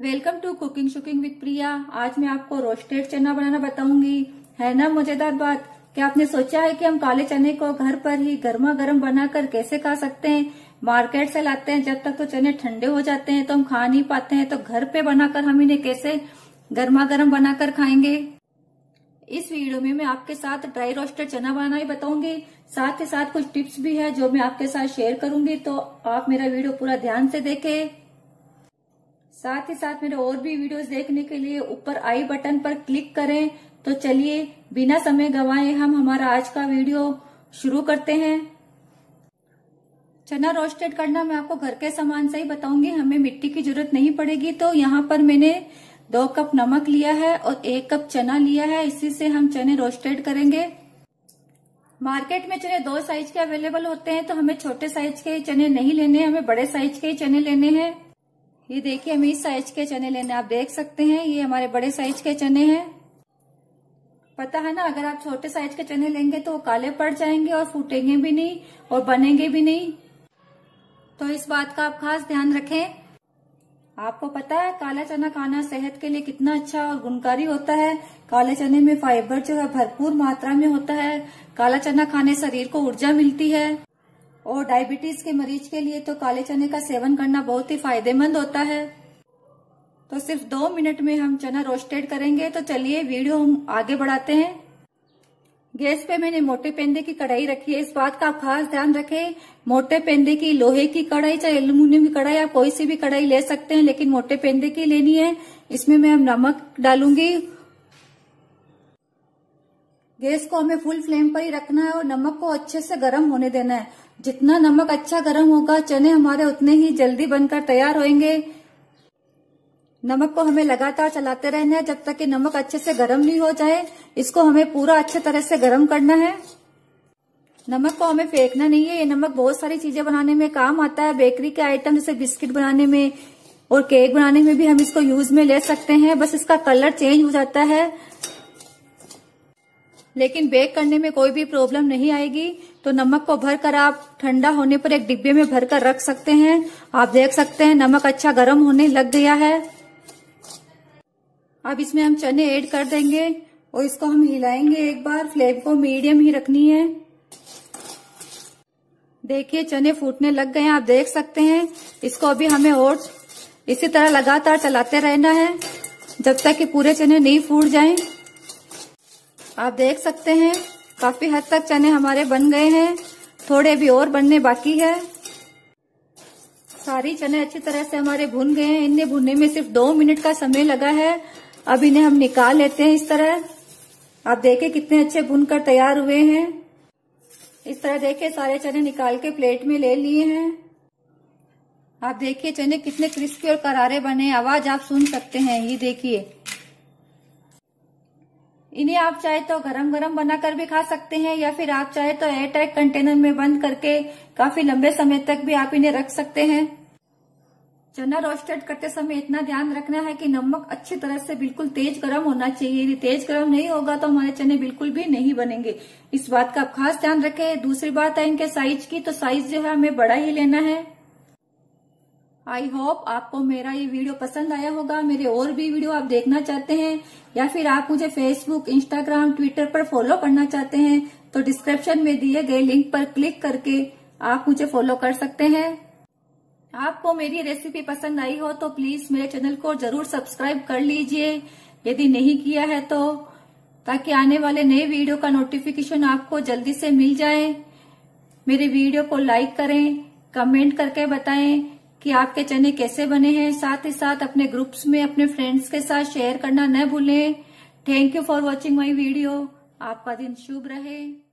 Welcome to cooking shooking with Priya. आज मैं आपको रोस्टेड चना बनाना बताऊँगी। है ना, मज़ेदार बात? क्या आपने सोचा है कि हम काले चने को घर पर ही गर्मा गर्म बनाकर कैसे खा सकते हैं? मार्केट से लाते हैं, जब तक तो चने ठंडे हो जाते हैं तो हम खा नहीं पाते हैं तो घर पे बनाकर हम इन्हें कैसे गर्मा गर्म बनाकर खाएँगे? इस वीडियो में मैं आपके साथ ड्राई रोस्टेड चना बनाना ही बताऊँगी। साथ ही साथ कुछ टिप्स भी है जो मैं आपके साथ शेयर करूँगी तो आप मेरा वीडियो पूरा ध्यान से देखें। साथ ही साथ मेरे और भी वीडियोस देखने के लिए ऊपर आई बटन पर क्लिक करें। तो चलिए, बिना समय गवाए हम हमारा आज का वीडियो शुरू करते हैं। चना रोस्टेड करना मैं आपको घर के सामान से ही बताऊँगी, हमें मिट्टी की ज़रूरत नहीं पड़ेगी। तो यहाँ पर मैंने दो कप नमक लिया है और एक कप चना लिया है। इसी से हम चने रोस्टेड करेंगे। मार्केट में चने दो साइज़ के अवेलेबल होते हैं तो हमें छोटे साइज़ के चने नहीं लेने, हमें बड़े साइज़ के चने लेने हैं। ये देखिए, हमें इस साइज़ के चने लेने, आप देख सकते हैं, ये हमारे बड़े साइज़ के चने हैं। पता है ना, अगर आप छोटे साइज़ के चने लेंगे तो काले पड़ जाएँगे और फूटेंगे भी नहीं और बनेंगे भी नहीं। तो इस बात का आप खास ध्यान रखें। आपको पता है, काला चना खाना सेहत के लिए कितना अच्छा और गुणकारी होता है। काले चने में फाइबर जो है, भरपूर मात्रा में होता है। काला चना खाने शरीर को ऊर्जा मिलती है। और डायबिटीज़ के मरीज़ के लिए तो काले चने का सेवन करना बहुत ही फ़ायदेमंद होता है। तो सिर्फ़ दो मिनट में हम चना रोस्टेड करेंगे तो चलिए वीडियो हम आगे बढ़ाते हैं। गैस पे मैंने मोटे पेंदे की कढ़ाई रखी है। इस बात का आप खास ध्यान रखें, मोटे पेंदे की लोहे की कढ़ाई चाहे एल्यूमिनियम की कढ़ाई, आप कोई सी भी कढ़ाई ले सकते हैं, लेकिन मोटे पेंदे की लेनी है। इसमें मैं हम नमक डालूँगी। गैस को हमें फुल फ्लेम पर ही रखना है और नमक को अच्छे से गर्म होने देना है। जितना नमक अच्छा गर्म होगा, चने हमारे उतने ही जल्दी बनकर तैयार होंगे नमक को हमें लगातार चलाते रहना है, जब तक कि नमक अच्छे से गर्म नहीं हो जाए, इसको हमें पूरा अच्छे तरह से गर्म करना है। नमक को हमें फेंकना नहीं है, ये नमक बहुत सारी चीज़ें बनाने में काम आता है, बेकरी के आइटम जैसे बिस्किट बनाने में और केक बनाने में भी हम इसको यूज़ में ले सकते हैं, बस इसका कलर चेंज हो जाता है। लेकिन बेक करने में कोई भी प्रॉब्लम नहीं आएगी। तो नमक को भरकर आप ठंडा होने पर एक डिब्बे में भरकर रख सकते हैं। आप देख सकते हैं नमक अच्छा गर्म होने लग गया है। अब इसमें हम चने ऐड कर देंगे और इसको हम हिलाएँगे एक बार। फ्लेम को मीडियम ही रखनी है। देखिए, चने फूटने लग गए हैं। आप देख सकते हैं। इसको अभी हमें और इसी तरह लगातार चलाते रहना है, जब तक कि पूरे चने नहीं फूट जाएँ। आप देख सकते हैं। काफ़ी हद तक चने हमारे बन गए हैं। थोड़े भी और बनने बाकी है। सारी चने अच्छी तरह से हमारे भुन गए हैं। इन्हें भुनने में सिर्फ़ दो मिनट का समय लगा है। अब इन्हें हम निकाल लेते हैं इस तरह। आप देखें कितने अच्छे भुनकर तैयार हुए हैं। इस तरह देखिए सारे चने निकाल के प्लेट में ले लिए हैं। आप देखिए चने कितने क्रिस्पी और करारे बने आवाज़ आप सुन सकते हैं। ये देखिए। इन्हें आप चाहे तो गरम गरम बनाकर भी खा सकते हैं या फिर आप चाहे तो एयर टाइट कंटेनर में बंद करके काफ़ी लंबे समय तक भी आप इन्हें रख सकते हैं। चना रोस्टेड करते समय इतना ध्यान रखना है कि नमक अच्छी तरह से बिल्कुल तेज गर्म होना चाहिए। यदि तेज गर्म नहीं होगा तो हमारे चने बिल्कुल भी नहीं बनेंगे। इस बात का आप खास ध्यान रखें। दूसरी बात है इनके साइज़ की तो साइज़ जो है हमें बड़ा ही लेना है। आई होप आपको मेरा ये वीडियो पसंद आया होगा, मेरे और भी वीडियो आप देखना चाहते हैं, या फिर आप मुझे फेसबुक इंस्टाग्राम ट्विटर पर फॉलो करना चाहते हैं तो डिस्क्रिप्शन में दिए गए लिंक पर क्लिक करके आप मुझे फॉलो कर सकते हैं। आपको मेरी रेसिपी पसंद आई हो तो प्लीज़ मेरे चैनल को ज़रूर सब्सक्राइब कर लीजिए। यदि नहीं किया है तो ताकि आने वाले नए वीडियो का नोटिफिकेशन आपको जल्दी से मिल जाए। मेरे वीडियो को लाइक करें कमेंट करके बताएँ कि आपके चने कैसे बने हैं? साथ ही साथ अपने ग्रुप्स में, अपने फ्रेंड्स के साथ शेयर करना न भूलें। Thank you for watching my video आपका दिन शुभ रहे।